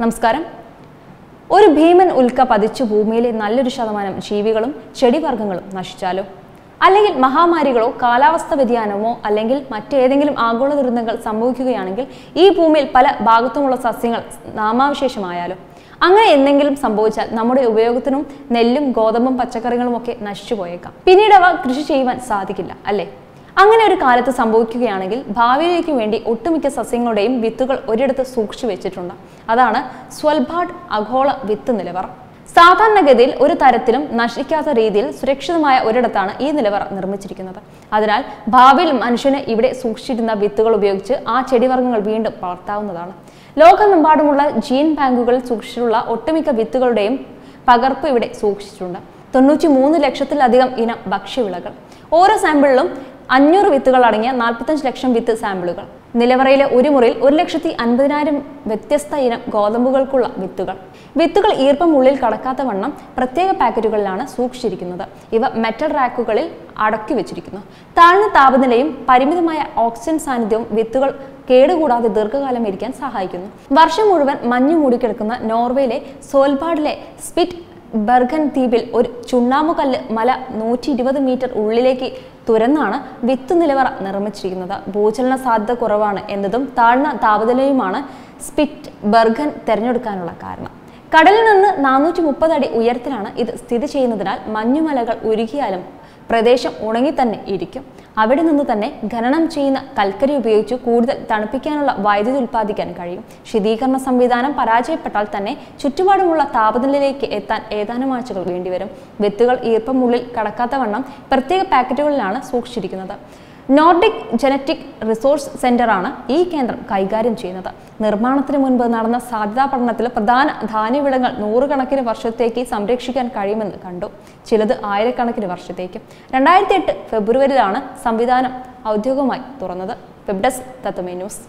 നമസ്കാരം. ഒരു ഭീമൻ ഉൽക്ക പതിച്ചു ഭൂമിയിലെ നല്ലൊരു ശതമാനം ജീവികളും ചെടിവർഗങ്ങളും നശിച്ചാലോ? അല്ലെങ്കിൽ മഹാമാരികളോ കാലാവസ്ഥ വ്യതിയാനമോ അല്ലെങ്കിൽ മറ്റേതെങ്കിലും ആഗോള ദുരന്തങ്ങൾ സംഭവിക്കുകയാണെങ്കിൽ ഈ ഭൂമിയിൽ പല ഭാഗത്തുമുള്ള സസ്യങ്ങൾ നാമാവശേഷമായാലോ? അങ്ങനെ എന്തെങ്കിലും സംഭവിച്ചാൽ നമ്മുടെ ഉപയോഗത്തിനും നെല്ലും ഗോതമ്പും പച്ചക്കറികളും ഒക്കെ നശിച്ചു പോയേക്കാം പിന്നീട് അവ കൃഷി ചെയ്യുവാൻ സാധിക്കില്ല അല്ലേ? അങ്ങനെ ഒരു കാലത്ത് സംഭവിക്കുകയാണെങ്കിൽ ഭാവിയിലേക്ക് വേണ്ടി ഒട്ടുമിക്ക സസ്യങ്ങളുടെയും വിത്തുകൾ ഒരിടത്ത് സൂക്ഷിച്ചു വെച്ചിട്ടുണ്ട്. അതാണ് സ്വൽഭാട് അഗോള വിത്ത് നിലവർ സാധാരണഗതിയിൽ ഒരു തരത്തിലും നശിക്കാത്ത രീതിയിൽ സുരക്ഷിതമായ ഒരിടത്താണ് ഈ നിലവർ നിർമ്മിച്ചിരിക്കുന്നത്. അതിനാൽ ഭാവിയിൽ മനുഷ്യന് ഇവിടെ സൂക്ഷിച്ചിരുന്ന വിത്തുകൾ ഉപയോഗിച്ച് ആ ചെടിവർഗങ്ങൾ വീണ്ടും വളർത്താവുന്നതാണ്. ലോകമെമ്പാടുമുള്ള ജീൻ ബാങ്കുകൾ സൂക്ഷിച്ചിട്ടുള്ള ഒട്ടുമിക്ക വിത്തുകളുടെയും പകർപ്പ് ഇവിടെ സൂക്ഷിച്ചിട്ടുണ്ട്. തൊണ്ണൂറ്റി മൂന്ന് ലക്ഷത്തിലധികം ഇനം ഭക്ഷ്യവിളകൾ. ഓരോ സാമ്പിളിലും അഞ്ഞൂറ് വിത്തുകൾ അടങ്ങിയ നാൽപ്പത്തഞ്ച് ലക്ഷം വിത്ത് സാമ്പിളുകൾ. നിലവറയിലെ ഒരു മുറിയിൽ ഒരു ലക്ഷത്തി അൻപതിനായിരം വ്യത്യസ്ത ഇനം ഗോതമ്പുകൾക്കുള്ള വിത്തുകൾ. വിത്തുകൾ ഈർപ്പം ഉള്ളിൽ കടക്കാത്ത വണ്ണം പ്രത്യേക പാക്കറ്റുകളിലാണ് സൂക്ഷിച്ചിരിക്കുന്നത്. ഇവ മെറ്റൽ റാക്കുകളിൽ അടക്കി വെച്ചിരിക്കുന്നു. താഴ്ന്ന താപനിലയും പരിമിതമായ ഓക്സിജൻ സാന്നിധ്യവും വിത്തുകൾ കേടുകൂടാതെ ദീർഘകാലം ഇരിക്കാൻ സഹായിക്കുന്നു. വർഷം മുഴുവൻ മഞ്ഞു മൂടിക്കിടക്കുന്ന നോർവേയിലെ സോൽബാഡിലെ സ്പിറ്റ് ബർഗൻ ദ്വീപിൽ ഒരു ചുണ്ണാമ്പുകല്ല് മല നൂറ്റി ഇരുപത് മീറ്റർ ഉള്ളിലേക്ക് തുരന്നാണ് വിത്ത് നിലവറ നിർമ്മിച്ചിരിക്കുന്നത്. ഭൂചലന സാധ്യത കുറവാണ് എന്നതും താഴ്ന്ന താപനിലയുമാണ് സ്പിറ്റ് ബർഗൻ തിരഞ്ഞെടുക്കാനുള്ള കാരണം. കടലിൽ നിന്ന് നാനൂറ്റി മുപ്പത് അടി ഉയരത്തിലാണ് ഇത് സ്ഥിതി ചെയ്യുന്നതിനാൽ മഞ്ഞുമലകൾ ഉരുകിയാലും പ്രദേശം ഉണങ്ങി തന്നെ ഇരിക്കും. അവിടെ നിന്ന് തന്നെ ഖനനം ചെയ്യുന്ന കൽക്കരി ഉപയോഗിച്ച് കൂടുതൽ തണുപ്പിക്കാനുള്ള വൈദ്യുതി ഉൽപ്പാദിക്കാൻ കഴിയും. ശീതീകരണ സംവിധാനം പരാജയപ്പെട്ടാൽ തന്നെ ചുറ്റുപാടുമുള്ള താപനിലയിലേക്ക് എത്താൻ ഏതാനും ആഴ്ചകൾ വേണ്ടിവരും. വിത്തുകൾ ഈർപ്പമുള്ളിൽ കടക്കാത്ത വണ്ണം പ്രത്യേക പാക്കറ്റുകളിലാണ് സൂക്ഷിച്ചിരിക്കുന്നത്. നോർഡിക് ജനറ്റിക് റിസോഴ്സ് സെന്ററാണ് ഈ കേന്ദ്രം കൈകാര്യം ചെയ്യുന്നത്. നിർമ്മാണത്തിന് മുൻപ് നടന്ന സാധ്യതാ പഠനത്തിൽ പ്രധാന ധാന്യവിളകൾ നൂറുകണക്കിന് വർഷത്തേക്ക് സംരക്ഷിക്കാൻ കഴിയുമെന്ന് കണ്ടു. ചിലത് ആയിരക്കണക്കിന് വർഷത്തേക്ക്. രണ്ടായിരത്തി എട്ട് ഫെബ്രുവരിയിലാണ് സംവിധാനം ഔദ്യോഗികമായി തുറന്നത്. വെബ്ഡെസ്ക് തത്വമേ ന്യൂസ്.